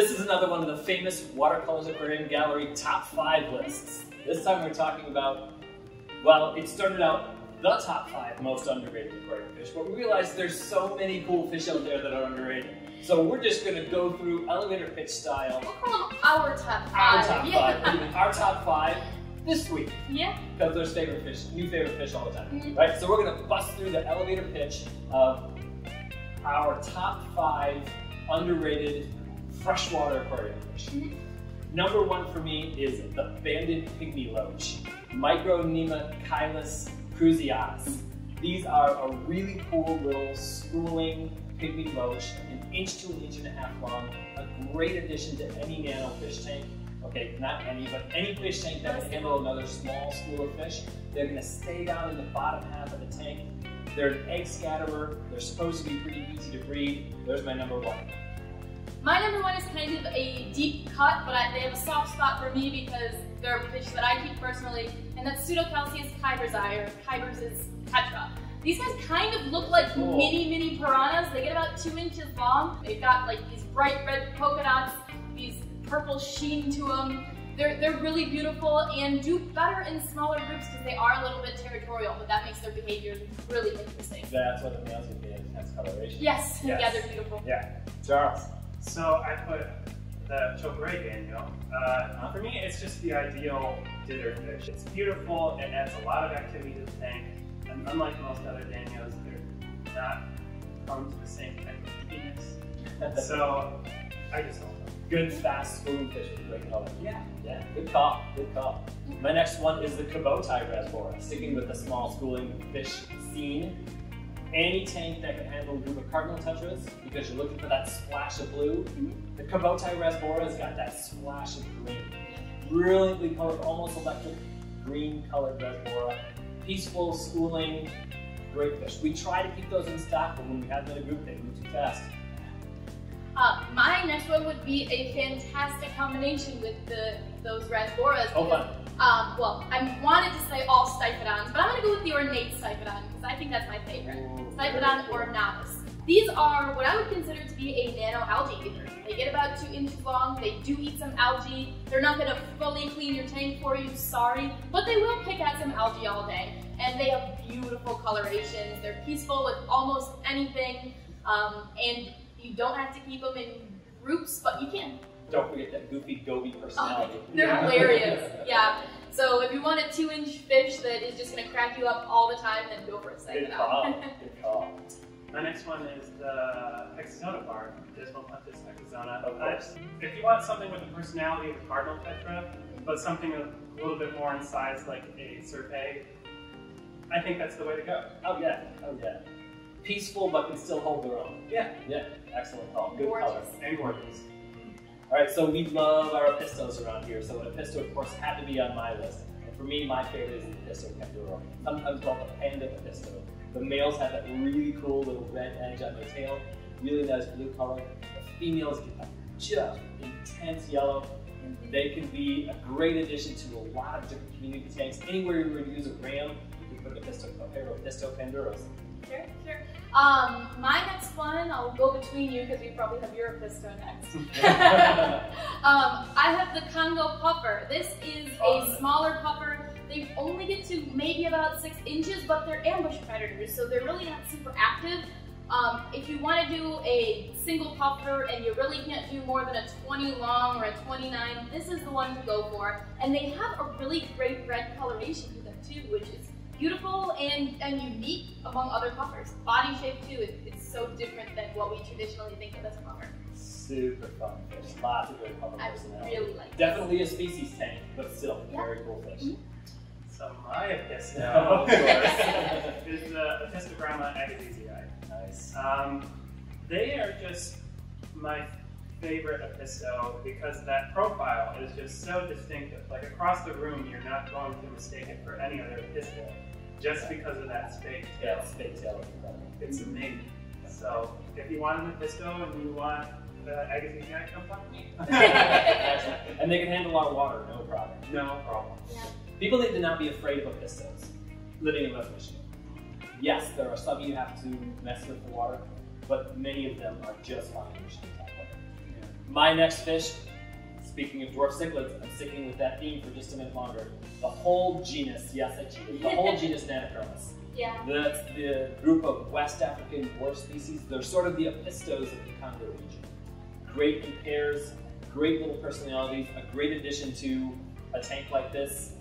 This is another one of the famous Water Colors Aquarium Gallery top five lists. This time we're talking about, well, it started out the top five most underrated aquarium fish, but we realized there's so many cool fish out there that are underrated. So we're just gonna go through elevator pitch style. We'll call them our top five. Our top yeah. five, our top five this week, Yeah. because there's favorite fish, new favorite fish all the time. Mhm. Right, so we're gonna bust through the elevator pitch of our top five underrated freshwater aquarium fish. Mhm. Number one for me is the banded pygmy loach, Micronema chylus cruziatus. These are a really cool little schooling pygmy loach, an inch to an inch and a half long, a great addition to any nano fish tank. Okay, not any, but any fish tank that can handle another small school of fish. They're gonna stay down in the bottom half of the tank. They're an egg scatterer. They're supposed to be pretty easy to breed. There's my number one. My number one is kind of a deep cut, but I, they have a soft spot for me because they're a fish that I keep personally, and that's Pseudochalceus kyburzi, or Kyburz tetra. These guys kind of look like Cool. mini, mini piranhas. They get about two inches long. They've got like these bright red polka dots, these purple sheen to them. They're, they're really beautiful and do better in smaller groups because they are a little bit territorial, but that makes their behavior really interesting. That's what the males would be intense coloration. Yes, Yes. yeah, they're beautiful. Yeah. Charles. So I put the chocolate danio. Uh, for me, it's just the ideal dither fish. It's beautiful, it adds a lot of activity to the tank, and unlike most other danios, they're not prone to the same type of penis. So I just love them. Good fast spoon fish with great color. Yeah. Yeah, good call, good call. My next one is the Kubotai Rasbora, sticking with the small schooling fish scene. Any tank that can handle a group of cardinal tetras, because you're looking for that splash of blue. The Kubotai Rasbora has got that splash of green. Brilliantly colored, almost electric green colored Rasbora. Peaceful schooling, great fish. We try to keep those in stock, but when we have them in a group, they move too fast. Uh, my next one would be a fantastic combination with the those rasboras. Oh, fun. Um, well, I wanted to say all Stiphodons, but I'm going to go with the ornate Stiphodon because I think that's my favorite. Stiphodon ornatus. These are what I would consider to be a nano algae eater. They get about two inches long. They do eat some algae. They're not going to fully clean your tank for you, sorry, but they will pick at some algae all day. And they have beautiful colorations. They're peaceful with almost anything, um, and you don't have to keep them in groups, but you can. Don't forget that goofy goby personality. They're Yeah. hilarious. Yeah. So if you want a two-inch fish that is just gonna crack you up all the time, then go for a Good call. Good call. My next one is the Hexazona barb, Desmopuntius hexazona. Of. If you want something with the personality of a cardinal tetra, but something a little bit more in size like a serpae, I think that's the way to go. Oh yeah. Oh yeah. Peaceful but can still hold their own. Yeah. Yeah. Excellent call. Good color. Gorgeous. And gorgeous. All right. So we love our Apistos around here. So an Apisto, of course, had to be on my list. And for me, my favorite is the Apisto Panduro. Sometimes called the Panda Apisto. The males have that really cool little red edge on their tail. Really nice blue color. The females get that just intense yellow. They can be a great addition to a lot of different community tanks. Anywhere you would use a ram, you can put Apisto, a pair of Apisto Panduros. Sure, sure. Um, my next one, I'll go between you because we probably have your Pisto next. um, I have the Congo puffer. This is a smaller puffer. They only get to maybe about six inches, but they're ambush predators, so they're really not super active. Um, if you want to do a single puffer and you really can't do more than a 20 long or a 29, this is the one to go for. And they have a really great red coloration to them too, which is beautiful and, and unique among other puffers. Body shape too, it, it's so different than what we traditionally think of as a puffer. Super fun fish. Lots of great puffer I personality. really like this. Definitely a species tank, but still Yeah. very cool fish. Mhm. So my Apisto Of course. is the Apistogramma agassizii. nice. Um, they are just my favorite Apisto because that profile is just so distinctive. Like across the room, you're not going to mistake it for any other Apisto just because of that spade Yeah, tail. it's big tail. It's amazing. So if you want an Apisto and you want the agassizii, come talk to me. and they can handle a lot of water, no problem. no problem. Yeah. People need to not be afraid of Apistos living in West Michigan. Yes, there are some you have to mess with the water, but many of them are just fine My next fish, speaking of dwarf cichlids, I'm sticking with that theme for just a minute longer. The whole genus, yes I cheated, the whole genus Nanochromis. Yeah. That's the group of West African dwarf species. They're sort of the apistos of the Congo region. Great in pairs, great little personalities, a great addition to a tank like this.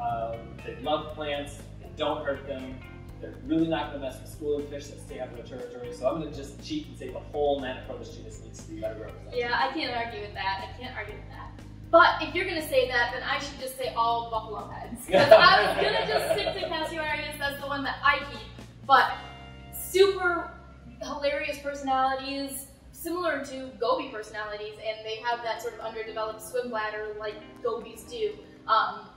Um, they love plants, they don't hurt them, they're really not going to mess with schooling fish that stay out of their territory. So I'm going to just cheat and say the whole Nanochromis genus needs to be better represented. Yeah, I can't argue with that. I can't argue with that. But if you're gonna say that, then I should just say all buffalo heads. Because I was gonna just stick to Casuarius, that's the one that I keep. But super hilarious personalities, similar to goby personalities, and they have that sort of underdeveloped swim bladder like gobies do. Um,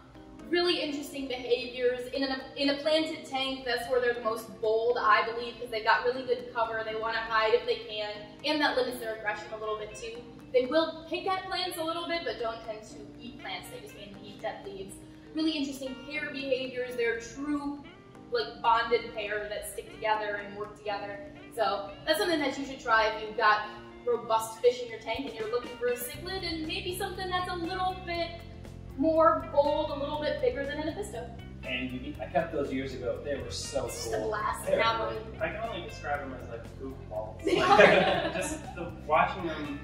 really interesting behaviors. In, in a planted tank, that's where they're the most bold, I believe, because they've got really good cover. They want to hide if they can, and that limits their aggression a little bit too. They will pick at plants a little bit, but don't tend to eat plants. They just mainly eat dead leaves. Really interesting pair behaviors. They're true, like, bonded pair that stick together and work together. So that's something that you should try if you've got robust fish in your tank and you're looking for a cichlid and maybe something that's a little bit more bold, a little bit bigger than an apisto. And you, I kept those years ago. They were so It's just a cool. blast. They're Now, great. I can only describe them as like goofballs. Like, just the, watching them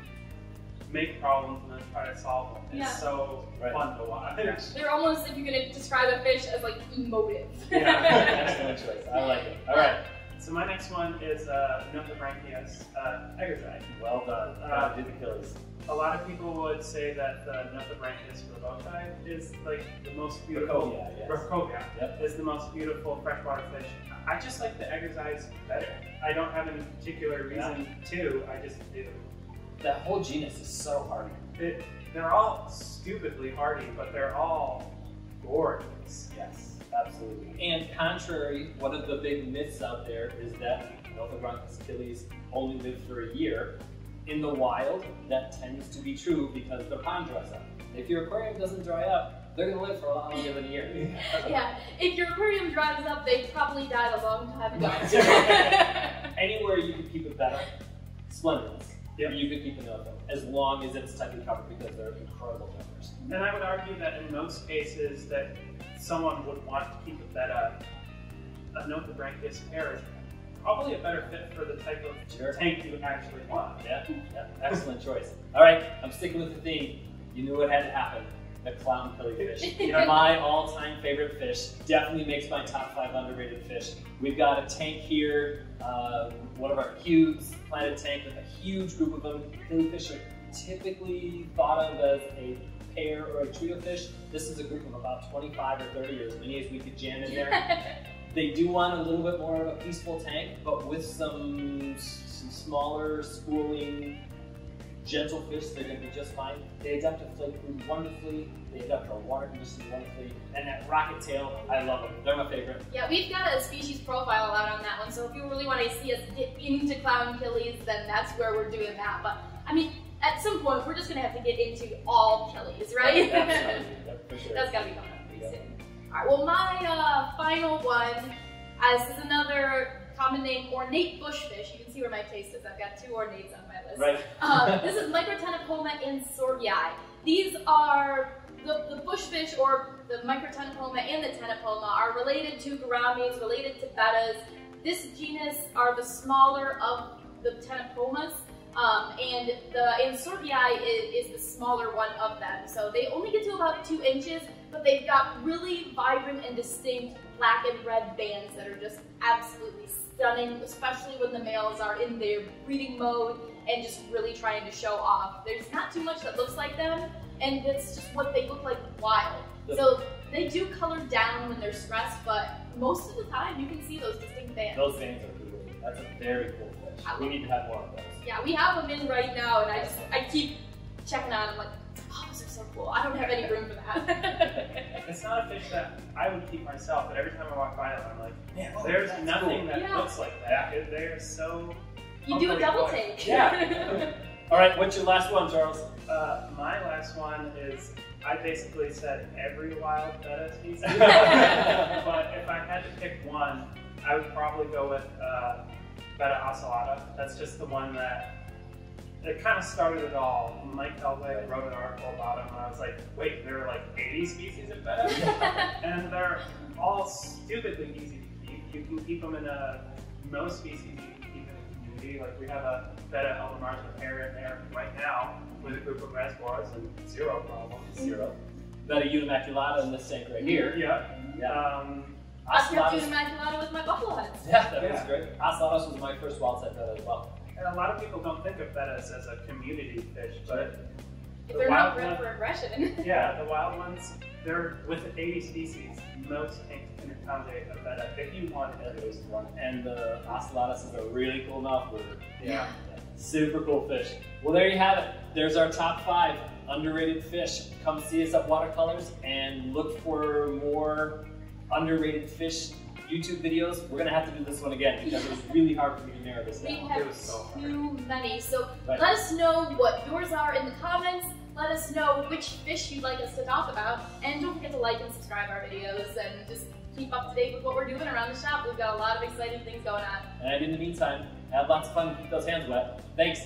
make problems and then try to solve them is Yeah. so Right. fun to watch. They're almost, if you're gonna describe a fish, as like emotive. yeah, Excellent choice. I like it. All right. So my next one is uh, Nothobranchius uh. Well done. Uh, did Achilles. A lot of people would say that the Nothobranchius rachovii is like the most beautiful. Racovia, yes. Yep. is the most beautiful freshwater fish. I just like the eggerzides better. I don't have any particular reason to. I just do. That whole genus is so hardy. It, they're all stupidly hardy, but they're all gorgeous. Yes, absolutely. And contrary, one of the big myths out there is that Nothobranchius achilles only live for a year. In the wild, that tends to be true because their pond dries up. If your aquarium doesn't dry up, they're going to live for a lot longer than a year. yeah, if your aquarium dries up, they probably died a long time ago. Anywhere you can keep it better, splendid. Yep. You could keep it open as long as it's tightly covered because they're incredible jumpers. And I would argue that in most cases that someone would want to keep a betta, a Nothobranchius pair is probably a better fit for the type of Sure. tank you actually want. Yeah, yeah, excellent choice. All right, I'm sticking with the theme. You knew it had to happen. The clown killifish. My all-time favorite fish. Definitely makes my top five underrated fish. We've got a tank here, uh, one of our cubes, planted tank with a huge group of them. Killifish are typically thought of as a or a trio fish. This is a group of about 25 or 30 or as many as we could jam in there. They do want a little bit more of a peaceful tank, but with some, some smaller, schooling, gentle fish, they're going to be just fine. They adapt to flake food wonderfully. They adapt to water conditions wonderfully. And that rocket tail, I love them. They're my favorite. yeah, we've got a species profile out on that one, so if you really want to see us get into clown killies, then that's where we're doing that. But, I mean, at some point, we're just going to have to get into all killies, right? For sure. That's gotta be coming up pretty Yeah. soon. Alright, well my uh, final one, uh, this is another common name, ornate bushfish. You can see where my taste is. I've got two ornates on my list. Right. Um, this is Microctenopoma and. These are the, the bushfish or the Microctenopoma and the Ctenopoma are related to gouramis, related to bettas. This genus are the smaller of the Ctenopomas. Um, and the and is, is the smaller one of them. So they only get to about two inches, but they've got really vibrant and distinct black and red bands that are just absolutely stunning, especially when the males are in their breeding mode and just really trying to show off. There's not too much that looks like them, and it's just what they look like wild. So they do color down when they're stressed, but most of the time you can see those distinct bands. Those bands are. That's a very cool fish. We need to have more of those. Yeah, we have them in right now, and I just I keep checking on them like, oh, those are so cool. I don't have any room for that. It's not a fish that I would keep myself, but every time I walk by them, I'm like, Man, there's that's nothing cool. that Yeah. looks like that. They're so. you do a double boy. take. Yeah. All right, what's your last one, Charles? Uh, my last one is I basically said every wild betta species, but if I had to pick one, I would probably go with uh, Betta ocellata. That's just the one that it kind of started it all. Mike Helwig wrote an article about them, and I was like, wait, there are like 80 species of betta, and they're all stupidly easy to keep. You can keep them in a most species you can keep in a community. Like we have a betta Eldemars pair in there right now with a group of reservoirs and zero problems. Zero. Betta unimaculata in this tank right here. Yeah. Yeah. Um, I kept Ocelotus. doing Immaculata with my buffalo heads. Yeah, that was Yeah. great. Ocelotus was my first wild type betta as well. and a lot of people don't think of bettas as a community fish, but If The they're not bred for aggression. Yeah, the wild ones, they're with 80 species. Most tanks can accommodate a betta if you want at least one. And the Ocelotus is a really cool mouthbrooder. Yeah. Super cool fish. Well, there you have it. There's our top five underrated fish. Come see us at Water Colors and look for more underrated fish YouTube videos. We're gonna have to do this one again because it was really hard for me to narrow this We down. have It was so hard. too many. So Right. let us know what yours are in the comments. Let us know which fish you'd like us to talk about. And don't forget to like and subscribe our videos and just keep up to date with what we're doing around the shop. We've got a lot of exciting things going on. And in the meantime, have lots of fun and keep those hands wet. Thanks.